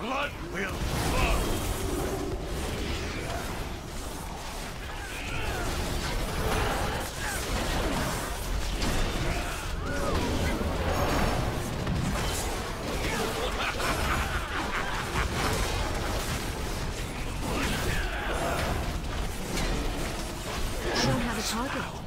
Blood will flow! Target.